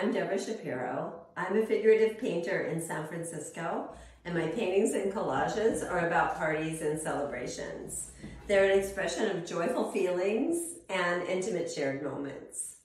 I'm Debra Shapiro. I'm a figurative painter in San Francisco, and my paintings and collages are about parties and celebrations. They're an expression of joyful feelings and intimate shared moments.